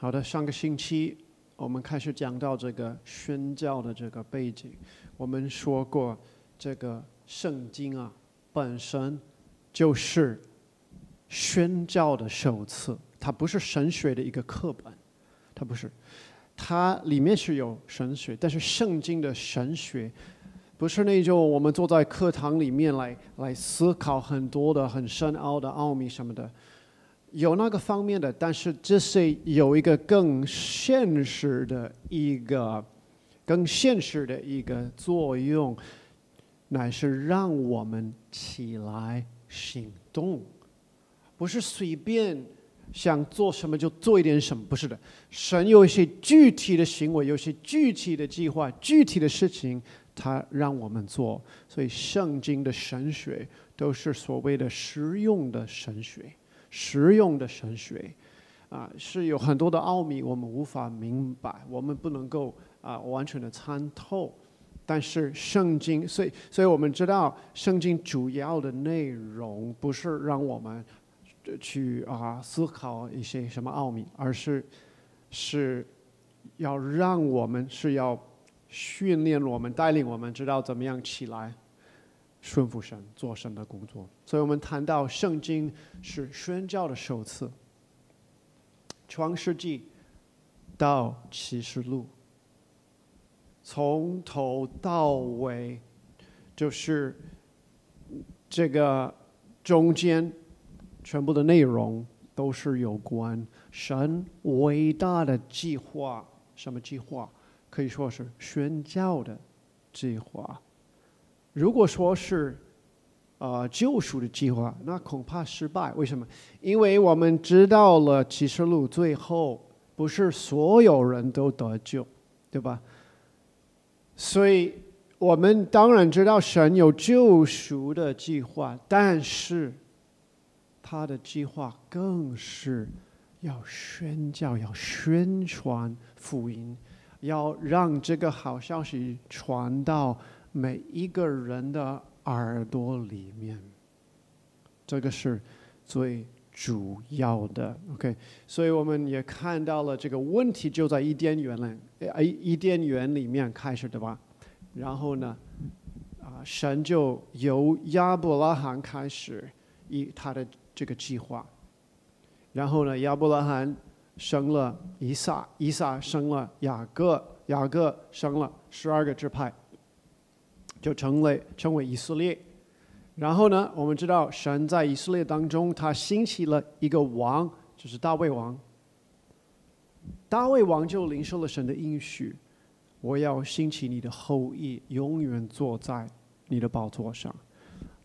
好的，上个星期我们开始讲到这个宣教的这个背景。我们说过，这个圣经啊，本身就是宣教的手册，它不是神学的一个课本，它不是，它里面是有神学，但是圣经的神学不是那种我们坐在课堂里面来来思考很多的很深奥的奥秘什么的。有那个方面的，但是这是有一个更现实的一个、更现实的一个作用，乃是让我们起来行动，不是随便想做什么就做一点什么，不是的。神有一些具体的行为，有些具体的计划、具体的事情，他让我们做。所以，圣经的神学都是所谓的实用的神学。实用的神学，啊，是有很多的奥秘，我们无法明白，我们不能够啊完全的参透。但是圣经，所以，所以我们知道，圣经主要的内容不是让我们去啊思考一些什么奥秘，而是是要让我们是要训练我们，带领我们知道怎么样起来。顺服神，做神的工作。所以我们谈到圣经是宣教的首次，创世纪到启示录，从头到尾就是这个中间全部的内容都是有关神伟大的计划。什么计划？可以说是宣教的计划。如果说是，呃，救赎的计划，那恐怕失败。为什么？因为我们知道了启示录最后不是所有人都得救，对吧？所以我们当然知道神有救赎的计划，但是他的计划更是要宣教、要宣传福音，要让这个好消息传到。每一个人的耳朵里面，这个是最主要的。OK，所以我们也看到了这个问题就在伊甸园了，哎，伊甸园里面开始的吧。然后呢，啊，神就由亚伯拉罕开始以他的这个计划。然后呢，亚伯拉罕生了以撒，以撒生了雅各，雅各生了十二个支派。就成为成为以色列，然后呢，我们知道神在以色列当中，他兴起了一个王，就是大卫王。大卫王就领受了神的应许，我要兴起你的后裔，永远坐在你的宝座上。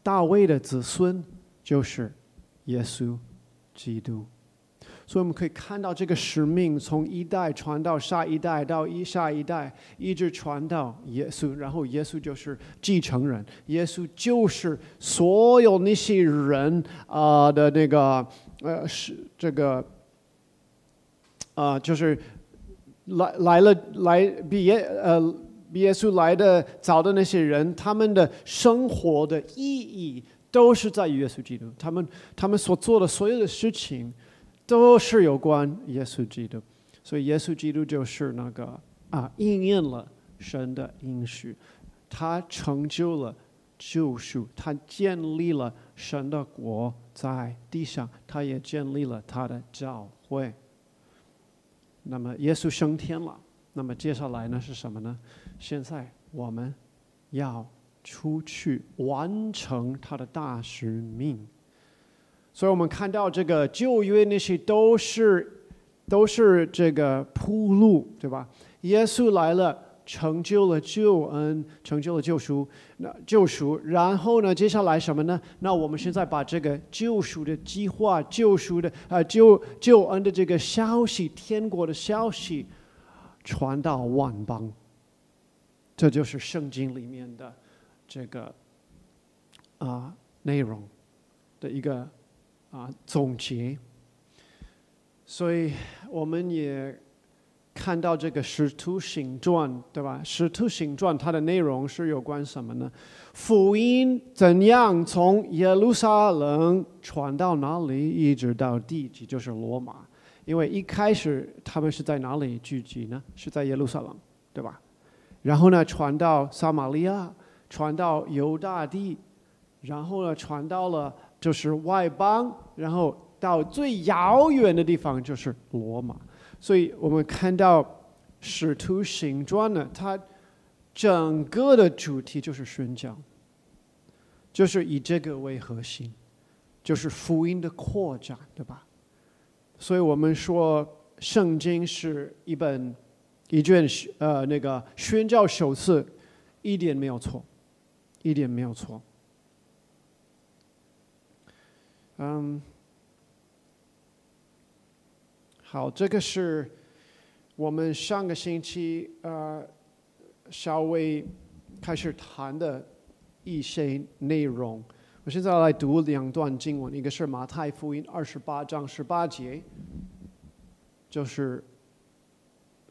大卫的子孙就是耶稣基督。所以我们可以看到这个使命从一代传到下一代，到一下一代，一直传到耶稣，然后耶稣就是继承人，耶稣就是所有那些人啊的那个呃是这个啊就是来来了来比耶呃比耶稣来的早的那些人，他们的生活的意义都是在于耶稣基督，他们他们所做的所有的事情。都是有关耶稣基督，所以耶稣基督就是那个啊，应验了神的应许，他成就了救赎，他建立了神的国在地上，他也建立了他的教会。那么耶稣升天了，那么接下来呢是什么呢？现在我们要出去完成他的大使命。所以我们看到这个旧约那些都是都是这个铺路，对吧？耶稣来了，成就了救恩，成就了救赎，那救赎。然后呢，接下来什么呢？那我们现在把这个救赎的计划、救赎的啊救救恩的这个消息、天国的消息传到万邦。这就是圣经里面的这个啊内容的一个。啊，总结。所以我们也看到这个《使徒行传》，对吧？《使徒行传》它的内容是有关什么呢？福音怎样从耶路撒冷传到哪里，一直到地极，就是罗马。因为一开始他们是在哪里聚集呢？是在耶路撒冷，对吧？然后呢，传到撒玛利亚，传到犹大地，然后呢，传到了就是外邦，然后到最遥远的地方就是罗马。所以我们看到使徒行传呢，它整个的主题就是宣教，就是以这个为核心。就是福音的扩展，对吧？所以我们说，圣经是一本一卷呃那个宣教手册，一点没有错，一点没有错。嗯，好，这个是我们上个星期呃稍微开始谈的一些内容。我现在来读两段经文，一个是马太福音二十八章十八节，就是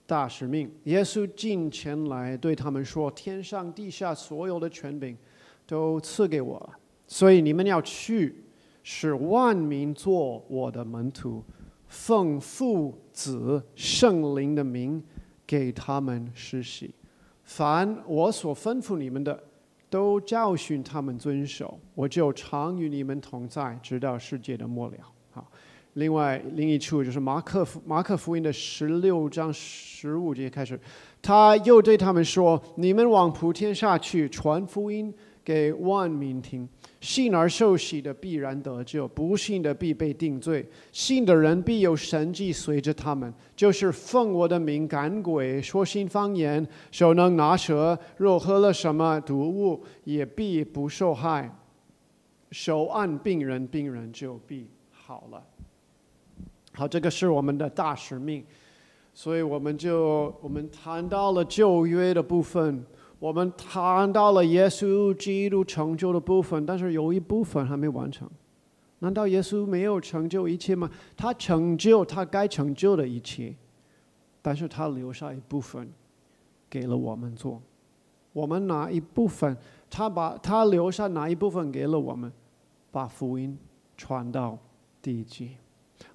大使命。耶稣进前来对他们说：“天上地下所有的权柄都赐给我了，所以你们要去，使万民做我的门徒，奉父子圣灵的名给他们施洗。凡我所吩咐你们的。”都教训他们遵守，我就常与你们同在，直到世界的末了。好，另外另一处就是马可福马可福音的十六章十五节开始，他又对他们说：“你们往普天下去，传福音给万民听。”信而受洗的必然得救，不信的必被定罪。信的人必有神迹随着他们，就是奉我的名赶鬼，说新方言，手能拿蛇，若喝了什么毒物，也必不受害。手按病人，病人就必好了。好，这个是我们的大使命，所以我们就我们谈到了旧约的部分。我们谈到了耶稣基督成就的部分，但是有一部分还没完成。难道耶稣没有成就一切吗？他成就他该成就的一切，但是他留下一部分给了我们做。我们哪一部分？他把他留下哪一部分给了我们？把福音传到地极，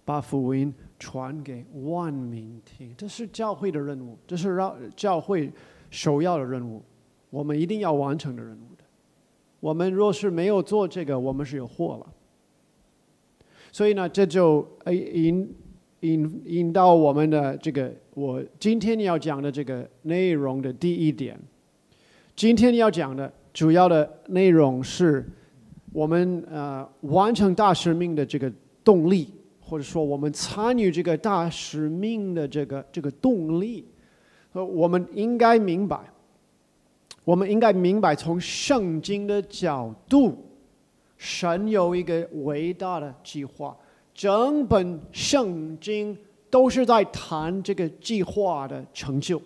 把福音传给万民听。这是教会的任务，这是让教会首要的任务。我们一定要完成的任务的。我们若是没有做这个，我们是有祸了。所以呢，这就引引引到我们的这个我今天要讲的这个内容的第一点。今天要讲的主要的内容是我们呃完成大使命的这个动力，或者说我们参与这个大使命的这个这个动力。呃，我们应该明白。我们应该明白，从圣经的角度，神有一个伟大的计划，整本圣经都是在谈这个计划的成就。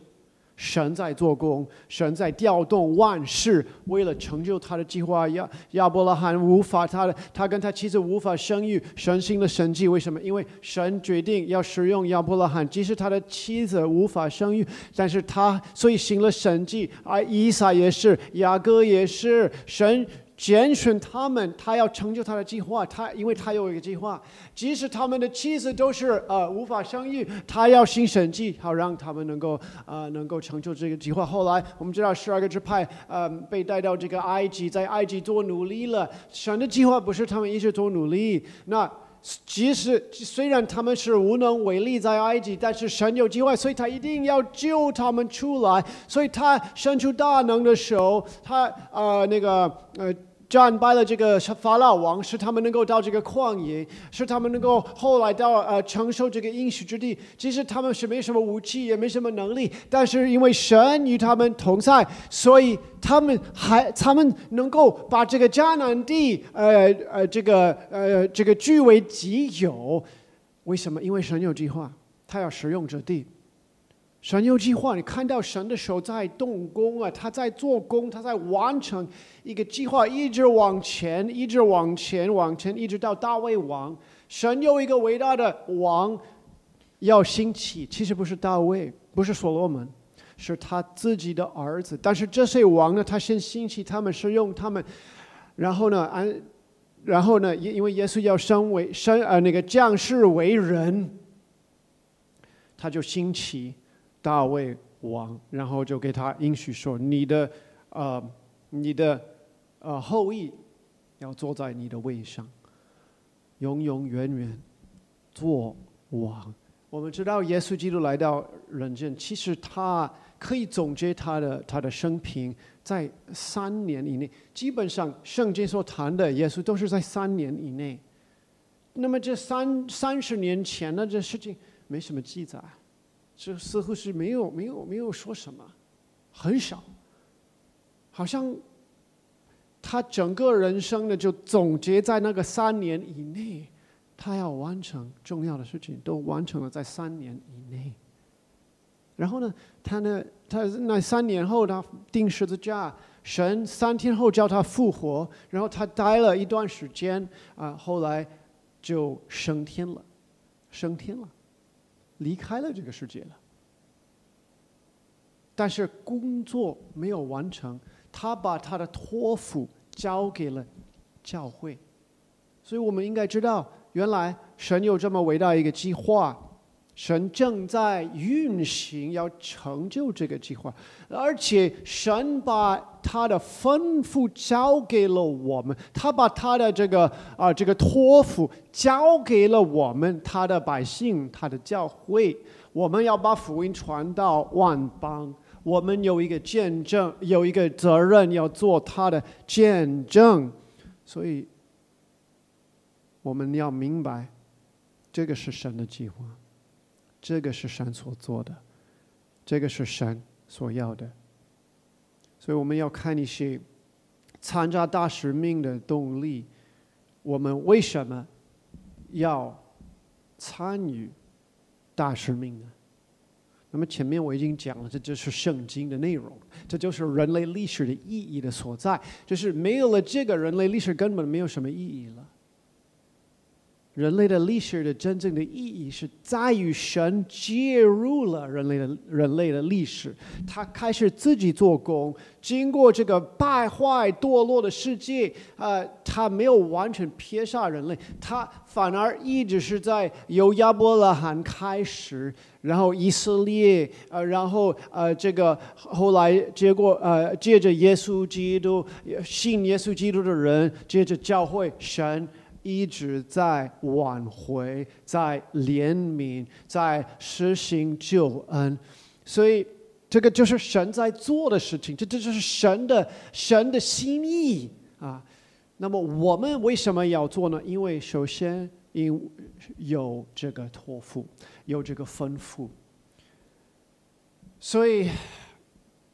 神在做工，神在调动万事，为了成就他的计划。亚亚伯拉罕无法，他的他跟他妻子无法生育，神行了神迹。为什么？因为神决定要使用亚伯拉罕，即使他的妻子无法生育，但是他所以行了神迹。而伊萨也是，雅各也是，神。拣选他们，他要成就他的计划。他因为他有一个计划，即使他们的妻子都是呃无法生育，他要行神迹，好让他们能够呃能够成就这个计划。后来我们知道十二个支派呃被带到这个埃及，在埃及做奴隶了。神的计划不是他们一直做奴隶，那即使虽然他们是无能为力在埃及，但是神有计划，所以他一定要救他们出来。所以他伸出大能的手，他呃那个呃。战败了这个法老王，使他们能够到这个旷野，使他们能够后来到呃承受这个应许之地。其实他们是没什么武器，也没什么能力，但是因为神与他们同在，所以他们还他们能够把这个迦南地呃呃这个呃这个据为己有。为什么？因为神有计划，他要使用这地。神有计划，你看到神的手在动工啊，他在做工，他在完成一个计划，一直往前，一直往前，往前，一直到大卫王。神有一个伟大的王要兴起，其实不是大卫，不是所罗门，是他自己的儿子。但是这些王呢，他先兴起，他们是用他们，然后呢，按，然后呢，因因为耶稣要升为升呃那个将士为人。他就兴起大卫王，然后就给他应许说：“你的呃，你的呃后裔要坐在你的位上，永永远远做王。”我们知道耶稣基督来到人间，其实他可以总结他的他的生平在三年以内。基本上圣经所谈的耶稣都是在三年以内。那么这三三十年前呢，这事情没什么记载，这似乎是没有没有没有说什么，很少，好像他整个人生呢就总结在那个三年以内。他要完成重要的事情，都完成了在三年以内。然后呢，他呢，他那三年后他钉十字架，神三天后叫他复活，然后他待了一段时间啊，后来就升天了，升天了，离开了这个世界了。但是工作没有完成，他把他的托付交给了教会，所以我们应该知道。原来神有这么伟大一个计划，神正在运行，要成就这个计划，而且神把他的吩咐交给了我们，他把他的这个啊这个托付交给了我们，他的百姓，他的教会，我们要把福音传到万邦，我们有一个见证，有一个责任要做他的见证，所以。我们要明白，这个是神的计划，这个是神所做的，这个是神所要的。所以我们要看一些参加大使命的动力。我们为什么要参与大使命呢？那么前面我已经讲了，这就是圣经的内容，这就是人类历史的意义的所在。就是没有了这个，人类历史根本没有什么意义了。人类的历史的真正的意义是在于神介入了人类的人类的历史，他开始自己做工，经过这个败坏堕落的世界，呃，他没有完全撇下人类，他反而一直是在由亚伯拉罕开始，然后以色列，呃，然后呃，这个后来结果呃，借着耶稣基督信耶稣基督的人，接着教会神。一直在挽回，在怜悯，在实行救恩，所以这个就是神在做的事情，这这就是神的神的心意啊。那么我们为什么要做呢？因为首先因有这个托付，有这个吩咐，所以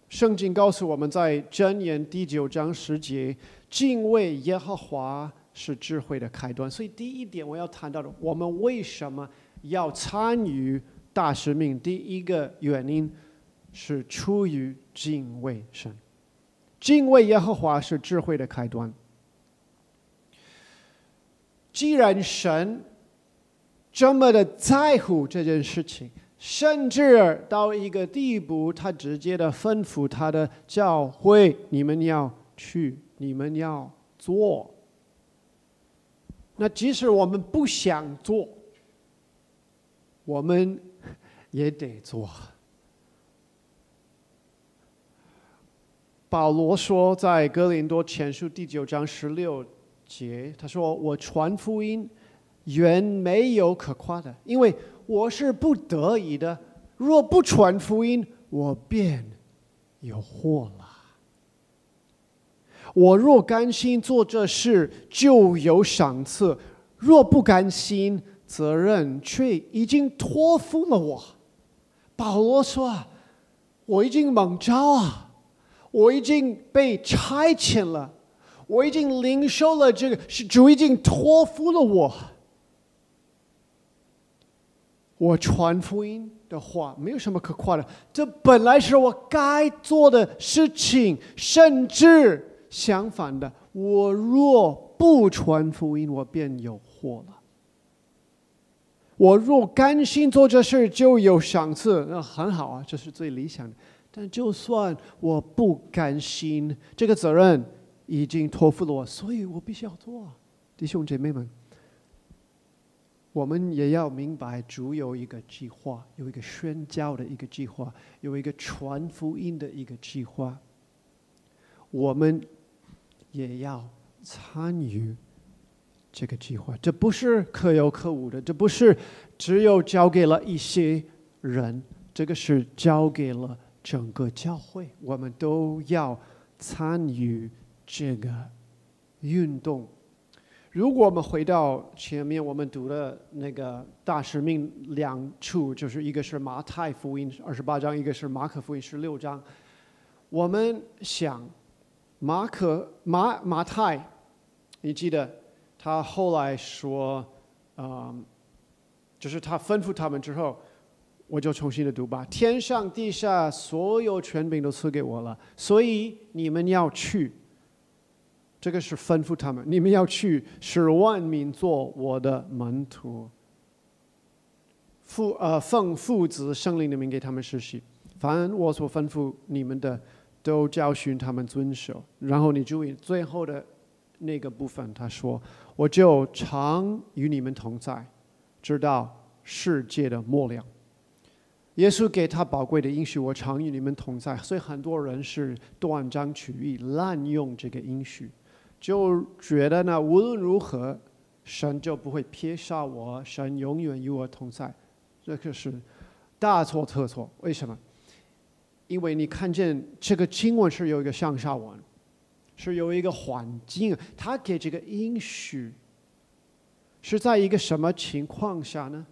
圣经告诉我们在箴言第九章十节，敬畏耶和华。是智慧的开端，所以第一点我要谈到的，我们为什么要参与大使命？第一个原因是出于敬畏神，敬畏耶和华是智慧的开端。既然神这么的在乎这件事情，甚至到一个地步，他直接的吩咐他的教会：你们要去，你们要做。那即使我们不想做，我们也得做。保罗说，在哥林多前书第九章十六节，他说：“我传福音原没有可夸的，因为我是不得已的。若不传福音，我便有祸了。”我若甘心做这事，就有赏赐；若不甘心，责任却已经托付了我。保罗说：“我已经蒙召啊，我已经被差遣了，我已经领受了这个，是主已经托付了我。我传福音的话，没有什么可夸的，这本来是我该做的事情，甚至。”相反的，我若不传福音，我便有祸了。我若甘心做这事，就有赏赐，那很好啊，这是最理想的。但就算我不甘心，这个责任已经托付了我，所以我必须要做。弟兄姐妹们，我们也要明白，主有一个计划，有一个宣教的一个计划，有一个传福音的一个计划。我们也要参与这个计划，这不是可有可无的，这不是只有交给了一些人，这个是交给了整个教会，我们都要参与这个运动。如果我们回到前面我们读的那个大使命两处，就是一个是马太福音二十八章，一个是马可福音十六章，我们想。马可马马太，你记得他后来说，嗯，就是他吩咐他们之后，我就重新的读吧。天上地下所有权柄都赐给我了，所以你们要去。这个是吩咐他们，你们要去使万民做我的门徒。父呃奉父子圣灵的名给他们实习，凡我所吩咐你们的。都教训他们遵守，然后你注意最后的那个部分，他说：“我就常与你们同在，直到世界的末了。”耶稣给他宝贵的应许：“我常与你们同在。”所以很多人是断章取义、滥用这个应许，就觉得呢，无论如何，神就不会撇下我，神永远与我同在。这可是大错特错。为什么？因为你看见这个经文是有一个向下文，是有一个环境，他给这个应许是在一个什么情况下呢？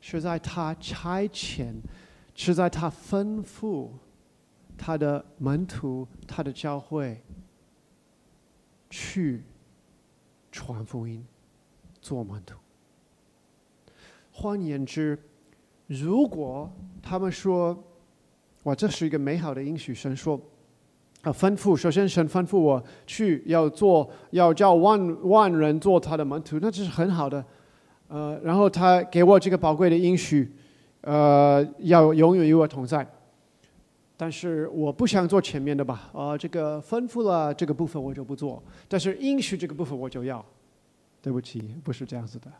是在他差遣，是在他吩咐他的门徒、他的教会去传福音、做门徒。换言之，如果他们说，哇，这是一个美好的应许。神说：“啊，吩咐，首先神吩咐我去要做，要叫万万人做他的门徒，那这是很好的。呃，然后他给我这个宝贵的应许，呃，要永远与我同在。但是我不想做前面的吧？啊，这个吩咐了这个部分我就不做，但是应许这个部分我就要。对不起，不是这样子的。”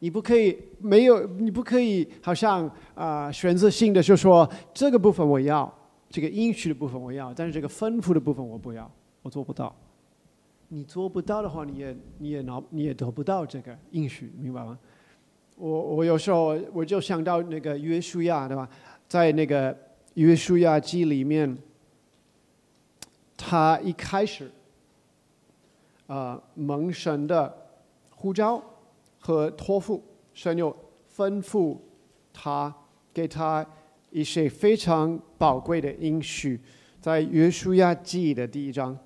你不可以没有，你不可以好像啊选择性的就说这个部分我要，这个应许的部分我要，但是这个吩咐的部分我不要，我做不到。你做不到的话，你也你也拿你也得不到这个应许，明白吗？我我有时候我就想到那个约书亚，对吧？在那个约书亚记里面，他一开始啊蒙神的呼召。和托付，神又吩咐他，给他一些非常宝贵的应许，在约书亚记的第一章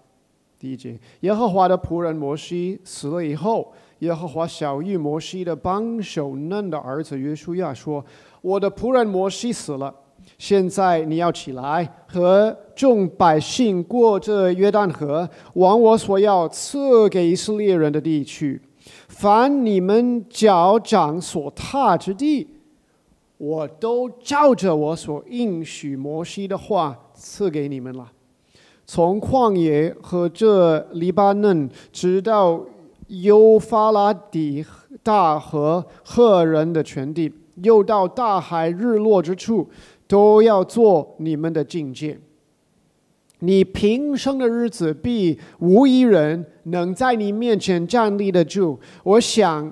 第一节，耶和华的仆人摩西死了以后，耶和华小玉摩西的帮手嫩的儿子约书亚说：“我的仆人摩西死了，现在你要起来，和众百姓过这约旦河，往我所要赐给以色列人的地去。”凡你们脚掌所踏之地，我都照着我所应许摩西的话赐给你们了。从旷野和这黎巴嫩，直到幼发拉底大河赫人的全地，又到大海日落之处，都要做你们的境界。你平生的日子，必无一人能在你面前站立得住。我想，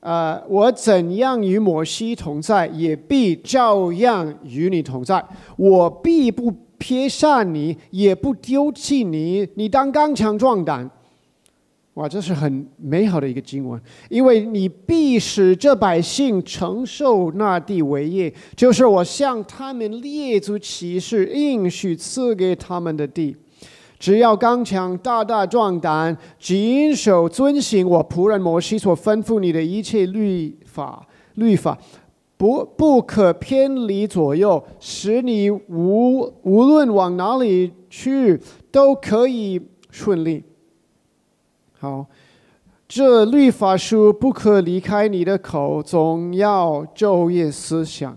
呃，我怎样与摩西同在，也必照样与你同在。我必不撇下你，也不丢弃你。你当刚强壮胆。哇，这是很美好的一个经文，因为你必使这百姓承受那地为业，就是我向他们列祖起誓应许赐给他们的地。只要刚强大大壮胆，谨守遵行我仆人摩西所吩咐你的一切律法，律法不不可偏离左右，使你无无论往哪里去都可以顺利。好，这律法书不可离开你的口，总要昼夜思想，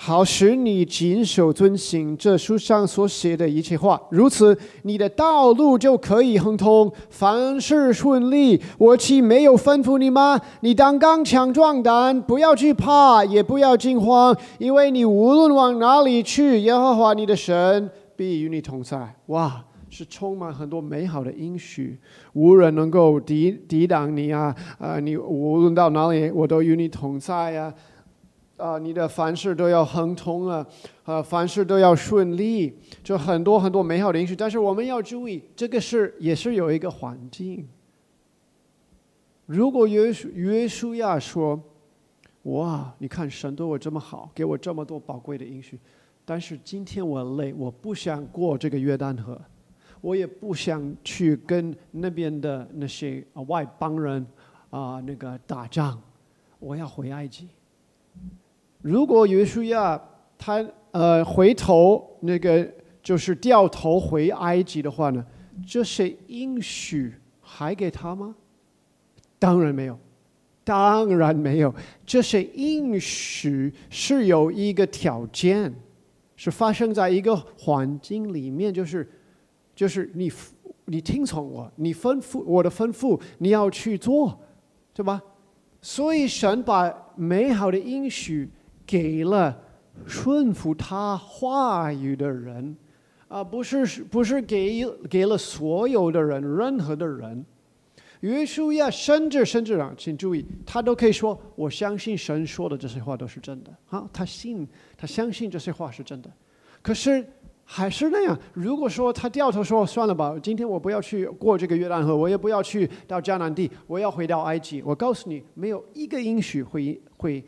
好使你谨守遵行这书上所写的一切话，如此你的道路就可以亨通，凡事顺利。我岂没有吩咐你吗？你当刚强壮胆，不要惧怕，也不要惊慌，因为你无论往哪里去，耶和华你的神必与你同在。哇，是充满很多美好的应许，无人能够抵抵挡你啊！啊，你无论到哪里，我都与你同在呀。啊，你的凡事都要亨通啊，啊，凡事都要顺利，就很多很多美好的因素。但是我们要注意，这个是也是有一个环境。如果约约书亚说：“哇，你看神对我这么好，给我这么多宝贵的因素，但是今天我累，我不想过这个约旦河，我也不想去跟那边的那些外邦人啊那个打仗，我要回埃及。”如果约书亚他呃回头那个就是掉头回埃及的话呢，这些应许还给他吗？当然没有，当然没有。这些应许是有一个条件，是发生在一个环境里面，就是就是你你听从我，你吩咐我的吩咐，你要去做，对吧？所以神把美好的应许。给了顺服他话语的人，啊，不是不是给给了所有的人，任何的人。约书亚甚至甚至啊，请注意，他都可以说：“我相信神说的这些话都是真的。”啊，他信，他相信这些话是真的。可是还是那样，如果说他掉头说：“算了吧，今天我不要去过这个约旦河，我也不要去到迦南地，我要回到埃及。”我告诉你，没有一个应许会会。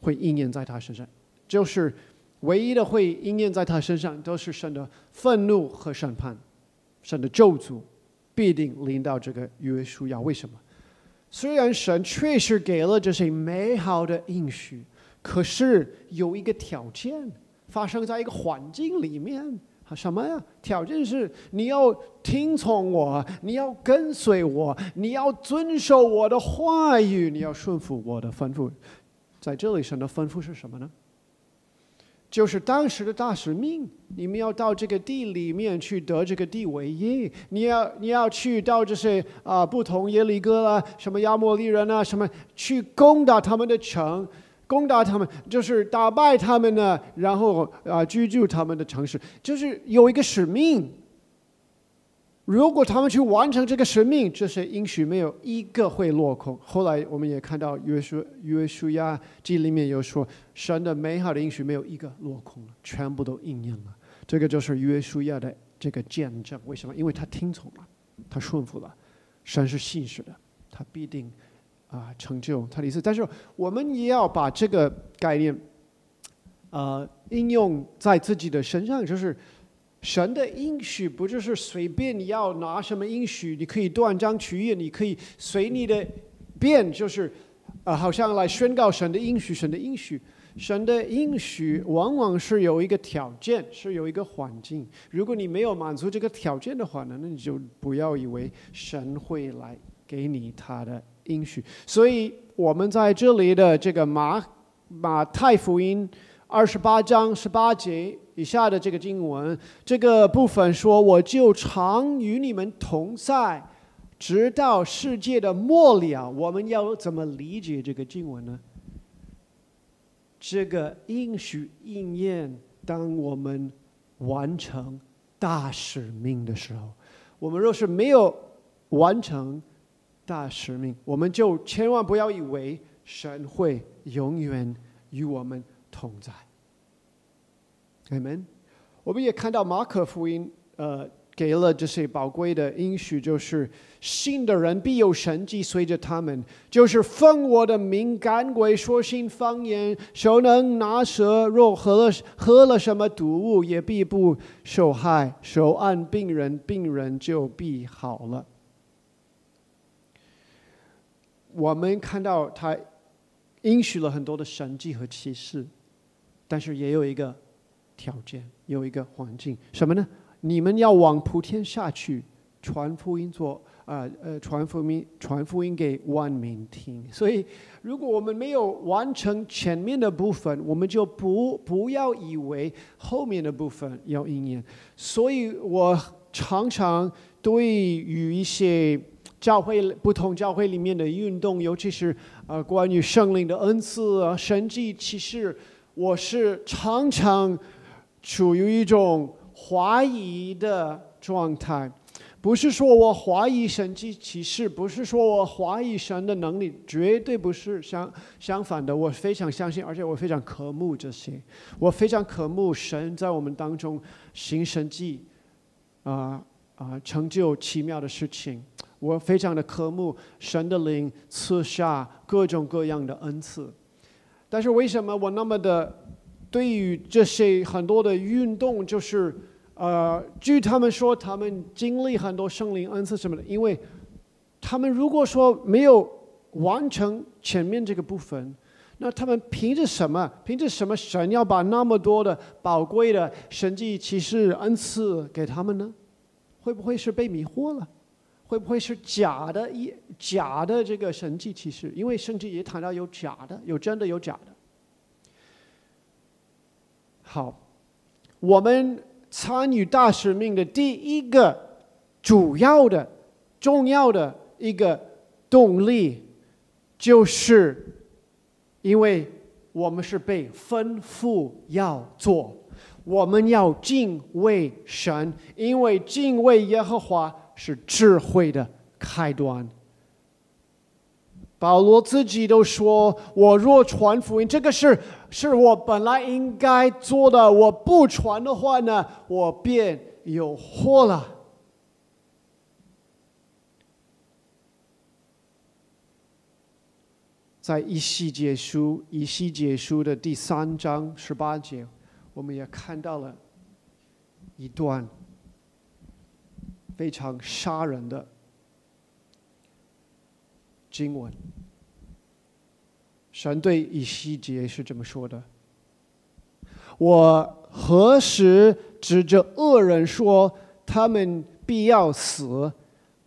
会应验在他身上，就是唯一的会应验在他身上，都是神的愤怒和审判，神的咒诅必定临到这个约书亚。为什么？虽然神确实给了这些美好的应许，可是有一个条件，发生在一个环境里面。什么呀？条件是你要听从我，你要跟随我，你要遵守我的话语，你要顺服我的吩咐。在这里，神的吩咐是什么呢？就是当时的大使命，你们要到这个地里面去得这个地为业。你要你要去到这些啊不同耶利哥啊，什么亚摩利人啊，什么去攻打他们的城，攻打他们，就是打败他们呢，然后啊居住他们的城市，就是有一个使命。如果他们去完成这个使命，这些应许没有一个会落空。后来我们也看到约书约书亚记里面有说，神的美好的应许没有一个落空了，全部都应验了。这个就是约书亚的这个见证。为什么？因为他听从了，他顺服了，神是信实的，他必定啊成就他的意思。但是我们也要把这个概念，呃，应用在自己的身上，就是。神的应许不就是随便你要拿什么应许，你可以断章取义，你可以随你的便，就是呃，好像来宣告神的应许。神的应许，神的应许往往是有一个条件，是有一个环境。如果你没有满足这个条件的话呢，那你就不要以为神会来给你他的应许。所以，我们在这里的这个马马太福音二十八章十八节。以下的这个经文，这个部分说：“我就常与你们同在，直到世界的末了。”我们要怎么理解这个经文呢？这个应许应验，当我们完成大使命的时候，我们若是没有完成大使命，我们就千万不要以为神会永远与我们同在。Amen。我们也看到马可福音，呃，给了这些宝贵的应许，就是信的人必有神迹随着他们，就是奉我的名赶鬼、说新方言、手能拿蛇，若喝了喝了什么毒物，也必不受害；手按病人，病人就必好了。我们看到他应许了很多的神迹和启示，但是也有一个。条件有一个环境，什么呢？你们要往普天下去，传福音做啊呃传福音传福音给万民听。所以，如果我们没有完成前面的部分，我们就不不要以为后面的部分要应验。所以我常常对于一些教会不同教会里面的运动，尤其是呃关于圣灵的恩赐啊、神迹启示，我是常常处于一种怀疑的状态。不是说我怀疑神迹启示，不是说我怀疑神的能力，绝对不是相相反的。我非常相信，而且我非常渴慕这些，我非常渴慕神在我们当中行神迹，啊啊，成就奇妙的事情。我非常的渴慕神的灵赐下各种各样的恩赐。但是为什么我那么的对于这些很多的运动，就是？呃，据他们说，他们经历很多圣灵恩赐什么的，因为他们如果说没有完成前面这个部分，那他们凭着什么？凭着什么神要把那么多的宝贵的神迹启示恩赐给他们呢？会不会是被迷惑了？会不会是假的？一假的这个神迹其实？因为圣经也谈到有假的，有真的，有假的。好，我们。参与大使命的第一个主要的、重要的一个动力，就是因为我们是被吩咐要做，我们要敬畏神，因为敬畏耶和华是智慧的开端。保罗自己都说：“我若传福音，这个是是我本来应该做的。我不传的话呢，我便有祸了。”在一西结书一西结书的第三章十八节，我们也看到了一段非常杀人的。经文，神对以西结是这么说的：“我何时指着恶人说他们必要死？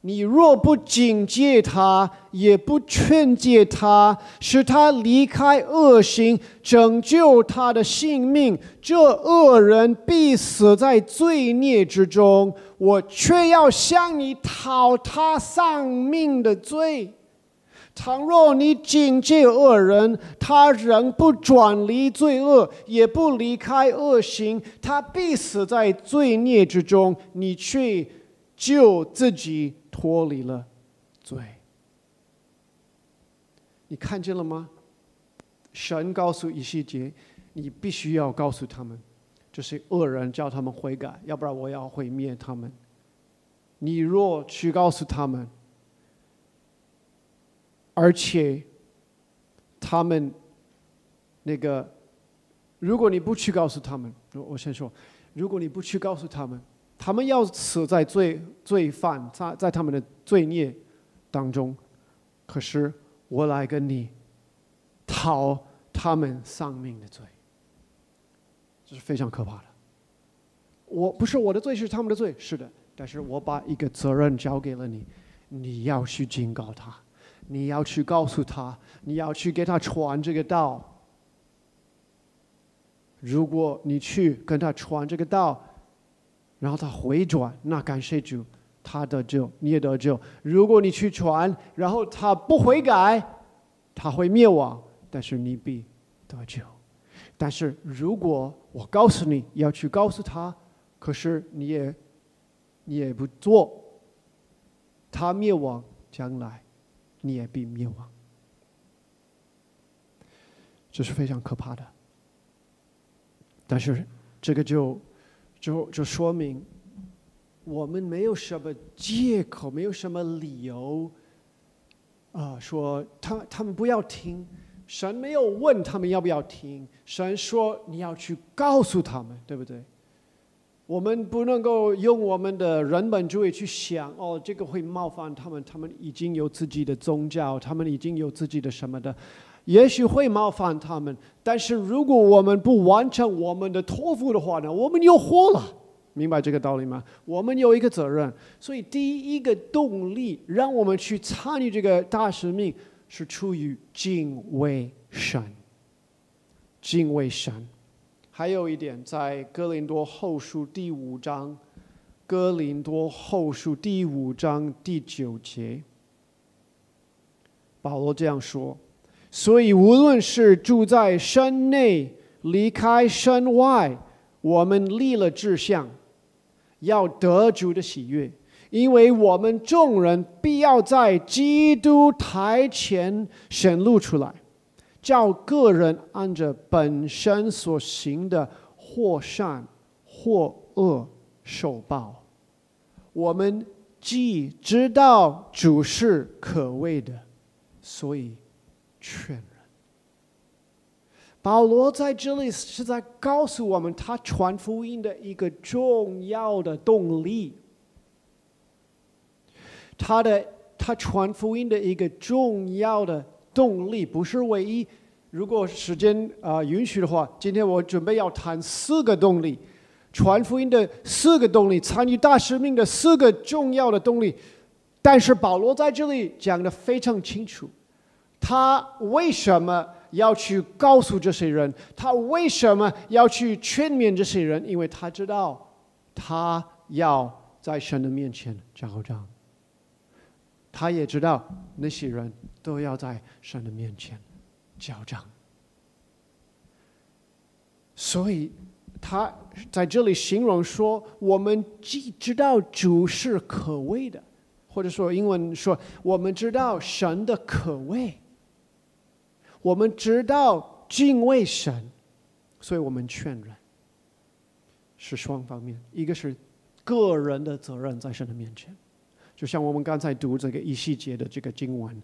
你若不警戒他，也不劝诫他，使他离开恶行，拯救他的性命，这恶人必死在罪孽之中。我却要向你讨他丧命的罪。”倘若你警戒恶人，他仍不转离罪恶，也不离开恶行，他必死在罪孽之中。你却救自己脱离了罪。你看见了吗？神告诉以西结，你必须要告诉他们，这些恶人叫他们悔改，要不然我要毁灭他们。你若去告诉他们。而且，他们那个，如果你不去告诉他们，我我先说，如果你不去告诉他们，他们要死在罪罪犯在在他们的罪孽当中，可是我来跟你讨他们丧命的罪，这是非常可怕的。我不是我的罪，是他们的罪，是的，但是我把一个责任交给了你，你要去警告他。你要去告诉他，你要去给他传这个道。如果你去跟他传这个道，然后他回转，那感谢主，他得救，你也得救。如果你去传，然后他不悔改，他会灭亡，但是你必得救。但是如果我告诉你要去告诉他，可是你也你也不做，他灭亡将来。你也必灭亡，这是非常可怕的。但是这个就就就说明，我们没有什么借口，没有什么理由啊，说他他们不要听。神没有问他们要不要听，神说你要去告诉他们，对不对？我们不能够用我们的人本主义去想哦，这个会冒犯他们，他们已经有自己的宗教，他们已经有自己的什么的，也许会冒犯他们。但是如果我们不完成我们的托付的话呢，我们又活了，明白这个道理吗？我们有一个责任，所以第一个动力让我们去参与这个大使命，是出于敬畏神。敬畏神。还有一点，在哥林多后书第五章，哥林多后书第五章第九节，保罗这样说：所以无论是住在山内，离开山外，我们立了志向。要得主的喜悦，因为我们众人必要在基督台前显露出来，叫个人按着本身所行的，或善或恶受报。我们既知道主是可畏的，所以劝人。保罗在这里是在告诉我们，他传福音的一个重要的动力。他的他传福音的一个重要的动力不是唯一。如果时间啊允许的话，今天我准备要谈四个动力，传福音的四个动力，参与大使命的四个重要的动力。但是保罗在这里讲的非常清楚，他为什么？要去告诉这些人，他为什么要去劝勉这些人？因为他知道，他要在神的面前交账。他也知道那些人都要在神的面前交账。所以他在这里形容说：“我们既知道主是可畏的，或者说英文说，我们知道神的可畏。”我们知道敬畏神，所以我们劝人是双方面，一个是个人的责任在神的面前，就像我们刚才读这个一细节的这个经文，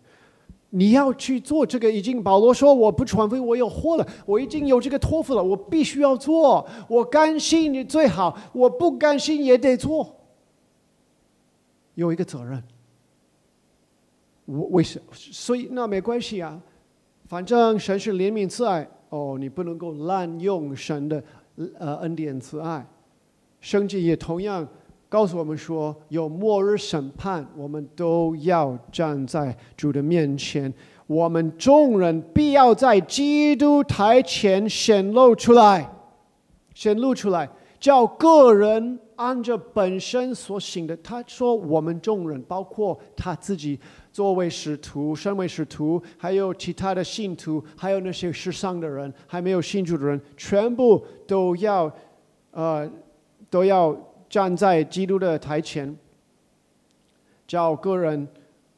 你要去做这个，已经保罗说我不传福音，我有货了，我已经有这个托付了，我必须要做，我甘心你最好，我不甘心也得做，有一个责任，我为什所以那没关系啊。反正神是怜悯慈爱哦，你不能够滥用神的呃恩典慈爱。圣经也同样告诉我们说，有末日审判，我们都要站在主的面前。我们众人必要在基督台前显露出来，显露出来，叫个人按着本身所行的。他说，我们众人包括他自己。作为使徒，身为使徒，还有其他的信徒，还有那些世上的人，还没有信主的人，全部都要，呃，都要站在基督的台前，叫个人，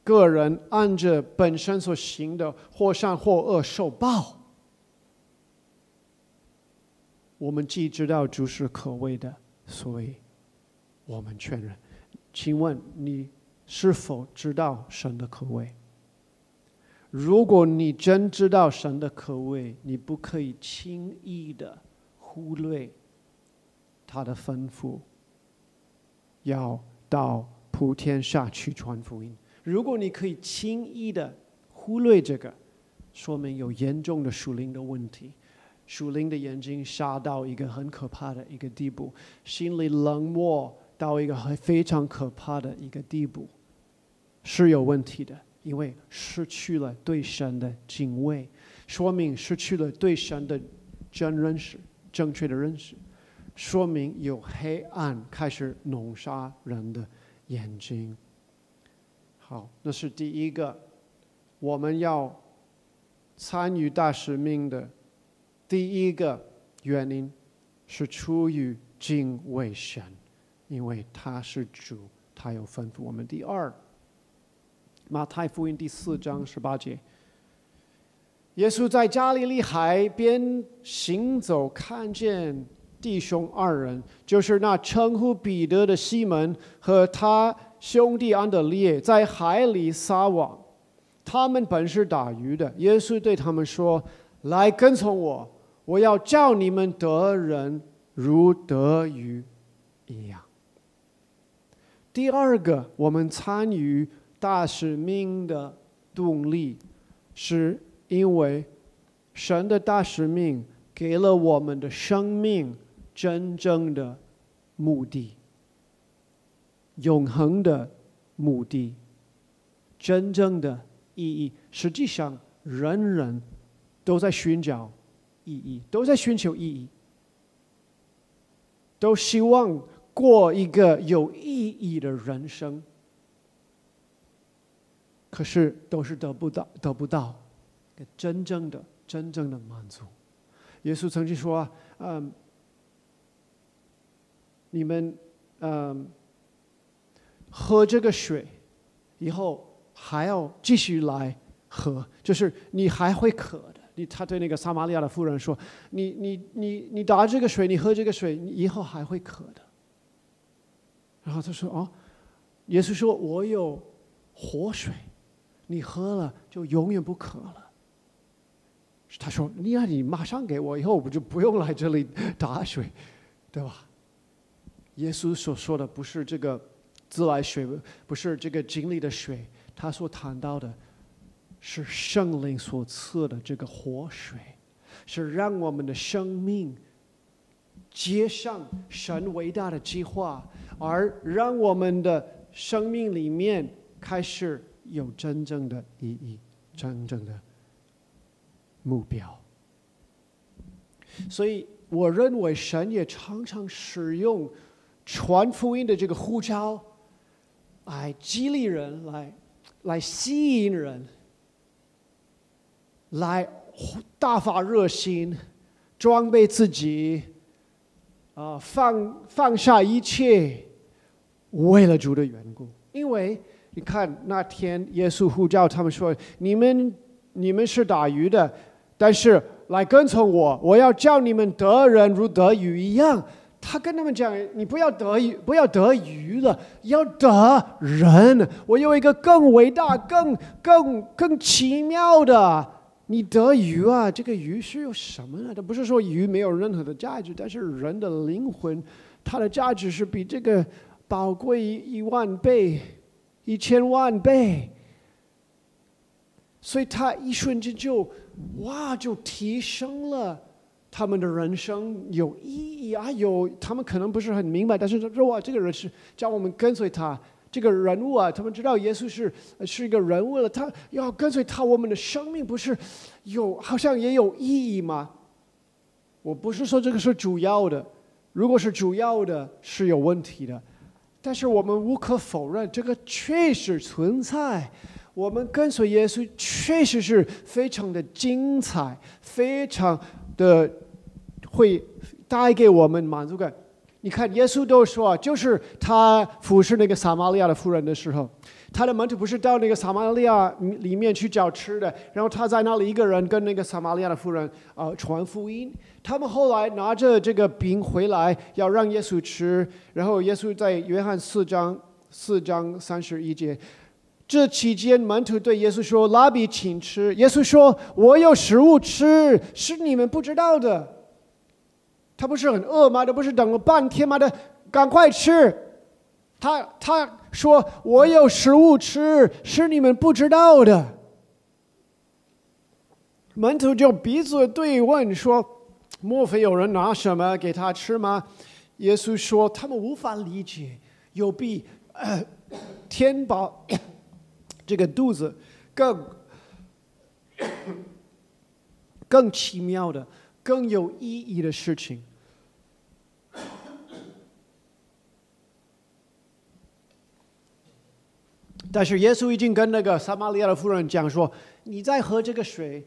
个人按着本身所行的，或善或恶受报。我们既知道主是可畏的，所以我们劝人。请问你？是否知道神的可畏？如果你真知道神的可畏，你不可以轻易的忽略他的吩咐，要到普天下去传福音。如果你可以轻易的忽略这个，说明有严重的属灵的问题，属灵的眼睛瞎到一个很可怕的一个地步，心里冷漠到一个很非常可怕的一个地步。是有问题的，因为失去了对神的敬畏，说明失去了对神的真认识、正确的认识，说明有黑暗开始弄杀人的眼睛。好，那是第一个，我们要参与大使命的第一个原因是出于敬畏神，因为他是主，他有吩咐我们。第二。马太福音第四章十八节，耶稣在加利利海边行走，看见弟兄二人，就是那称呼彼得的西门和他兄弟安德烈，在海里撒网。他们本是打鱼的。耶稣对他们说：“来跟从我，我要叫你们得人如得鱼一样。”第二个，我们参与。大使命的动力，是因为神的大使命给了我们的生命真正的目的，永恒的目的，真正的意义。实际上，人人都在寻找意义，都在寻求意义，都希望过一个有意义的人生。可是，都是得不到，得不到真正的、真正的满足。耶稣曾经说：“嗯。”你们嗯，喝这个水以后还要继续来喝，就是你还会渴的。你他对那个撒玛利亚的妇人说：“你你你你打这个水，你喝这个水，你以后还会渴的。”然后他说：“哦，耶稣说我有活水，你喝了就永远不渴了。”他说：“你呀，你马上给我，以后我就不用来这里打水，对吧？”耶稣所说的不是这个自来水，不是这个井里的水，他所谈到的是圣灵所赐的这个活水，是让我们的生命接上神伟大的计划，而让我们的生命里面开始有真正的意义、真正的目标。所以，我认为神也常常使用。传福音的这个呼召，来激励人，来来吸引人，来大发热心，装备自己，啊，放放下一切，为了主的缘故。因为你看那天耶稣呼召他们说：“你们你们是打鱼的，但是来跟从我，我要叫你们得人如得鱼一样。”他跟他们讲：“你不要得鱼，不要得鱼了，要得人。我有一个更伟大、更更更奇妙的，你得鱼啊！这个鱼是有什么呢？它不是说鱼没有任何的价值，但是人的灵魂，它的价值是比这个宝贵一万倍、一千万倍。所以他一瞬间就哇，就提升了。”他们的人生有意义啊，有他们可能不是很明白，但是说哇，这个人是叫我们跟随他，这个人物啊，他们知道耶稣是是一个人物了，他要跟随他，我们的生命不是有好像也有意义吗？我不是说这个是主要的，如果是主要的，是有问题的，但是我们无可否认，这个确实存在。我们跟随耶稣确实是非常的精彩，非常的。会带给我们满足感。你看，耶稣都说，就是他服侍那个撒玛利亚的妇人的时候，他的门徒不是到那个撒玛利亚里面去找吃的，然后他在那里一个人跟那个撒玛利亚的妇人啊传福音。他们后来拿着这个饼回来，要让耶稣吃。然后耶稣在约翰四章四章三十一节，这期间门徒对耶稣说：“拉比，请吃。”耶稣说：“我有食物吃，是你们不知道的。”他不是很饿吗？他不是等了半天吗？的，赶快吃！他他说：“我有食物吃，是你们不知道的。”门徒就鼻子对问说：“莫非有人拿什么给他吃吗？”耶稣说：“他们无法理解，有比 填饱 这个肚子更 更奇妙的。”更有意义的事情，但是耶稣已经跟那个撒玛利亚的妇人讲说：“你在喝这个水，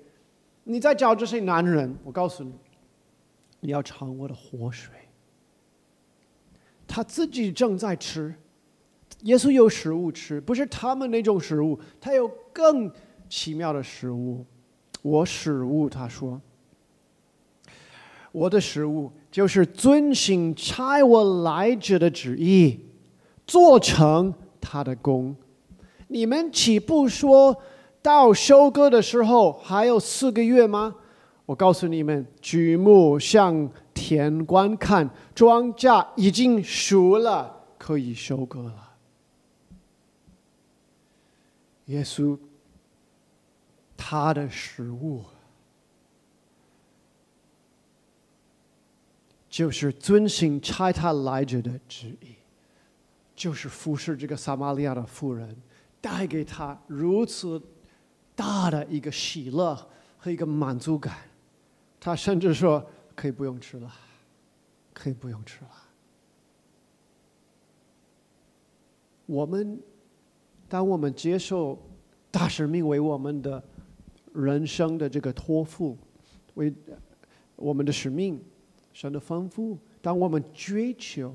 你在找这些男人。我告诉你，你要尝我的活水。”他自己正在吃，耶稣有食物吃，不是他们那种食物，他有更奇妙的食物。我食物，他说。我的食物就是遵行差我来者的旨意，做成他的功。你们岂不说到收割的时候还有四个月吗？我告诉你们，举目向田观看，庄稼已经熟了，可以收割了。耶稣，他的食物。就是遵行差他来者的旨意，就是服侍这个撒玛利亚的妇人，带给他如此大的一个喜乐和一个满足感。他甚至说：“可以不用吃了，可以不用吃了。”我们，当我们接受大使命为我们的人生的这个托付，为我们的使命。神的丰富。当我们追求，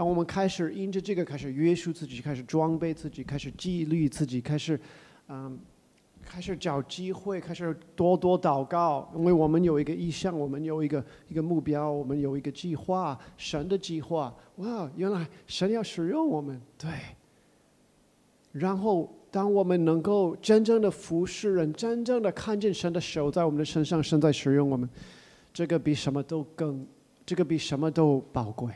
当我们开始因着这个开始约束自己，开始装备自己，开始纪律自己，开始，嗯，开始找机会，开始多多祷告，因为我们有一个意向，我们有一个一个目标，我们有一个计划，神的计划。哇，原来神要使用我们，对。然后，当我们能够真正的服侍人，真正的看见神的手在我们的身上，神在使用我们。这个比什么都更，这个比什么都宝贵。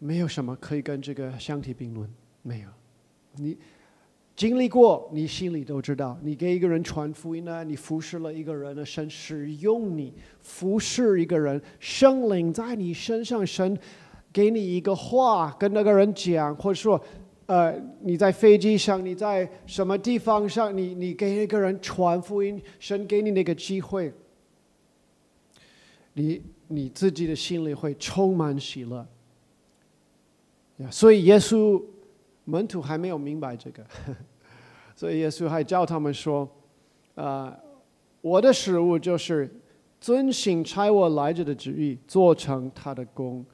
没有什么可以跟这个相提并论，没有。你经历过，你心里都知道。你给一个人传福音呢，你服侍了一个人的，神使用你服侍一个人，圣灵在你身上，神给你一个话跟那个人讲，或者说，呃，你在飞机上，你在什么地方上，你你给一个人传福音，神给你那个机会。你你自己的心里会充满喜乐，所以耶稣门徒还没有明白这个，所以耶稣还教他们说：“啊，我的食物就是遵行差我来者的旨意，做成他的功。”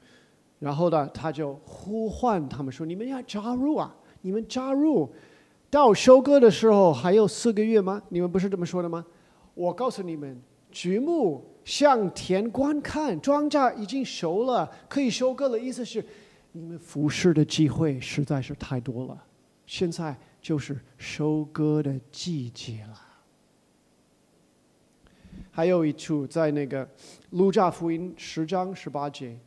然后呢，他就呼唤他们说：“你们要加入啊！你们加入，到收割的时候还有四个月吗？你们不是这么说的吗？我告诉你们，举目。”向田观看，庄稼已经熟了，可以收割了。意思是，服侍的机会实在是太多了，现在就是收割的季节了。还有一处在那个路加福音十章十八节，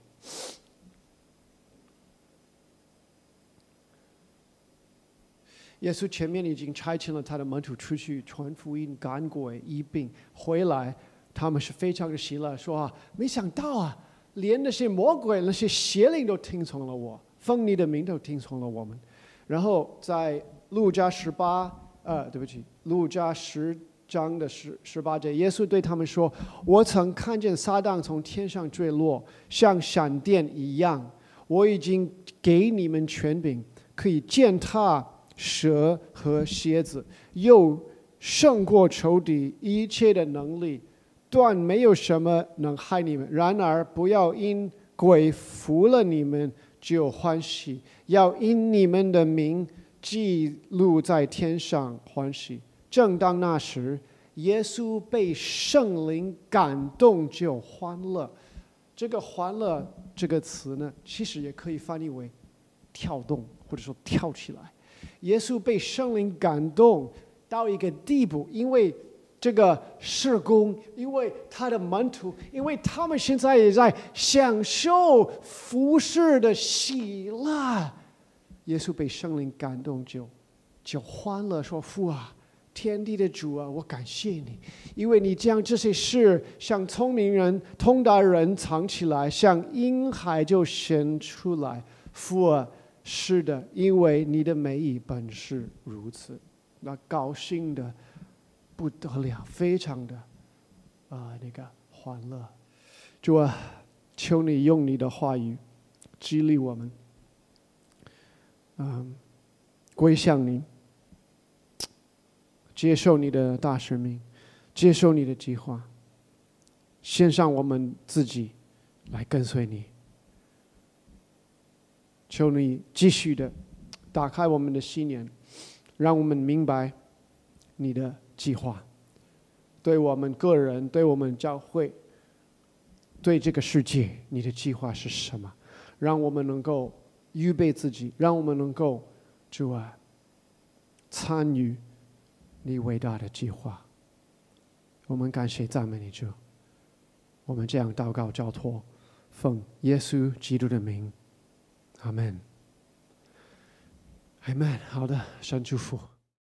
耶稣前面已经差遣了他的门徒出去传福音、赶鬼、医病，回来。他们是非常的喜乐，说啊，没想到啊，连那些魔鬼、那些邪灵都听从了我，奉你的名都听从了我们。然后在路加十八，呃，对不起，路加十章的十十八节，耶稣对他们说：“我曾看见撒旦从天上坠落，像闪电一样。我已经给你们权柄，可以践踏蛇和蝎子，又胜过仇敌一切的能力。”断没有什么能害你们。然而，不要因鬼服了你们就欢喜，要因你们的名记录在天上欢喜。正当那时，耶稣被圣灵感动，就欢乐。这个“欢乐”这个词呢，其实也可以翻译为跳动，或者说跳起来。耶稣被圣灵感动到一个地步，因为。这个事工，因为他的门徒，因为他们现在也在享受服侍的喜乐。耶稣被圣灵感动，就就欢乐说：“父啊，天地的主啊，我感谢你，因为你将这些事向聪明人、通达人藏起来，向婴孩就显出来。父啊，是的，因为你的美意本是如此。那高兴的。”不得了，非常的啊，那个欢乐。主啊，求你用你的话语激励我们，嗯，归向你，接受你的大使命，接受你的计划，献上我们自己来跟随你。求你继续的打开我们的心眼，让我们明白你的。计划，对我们个人，对我们教会，对这个世界，你的计划是什么？让我们能够预备自己，让我们能够主啊参与你伟大的计划。我们感谢赞美你主，我们这样祷告交托，奉耶稣基督的名，阿门。阿门。好的，神祝福。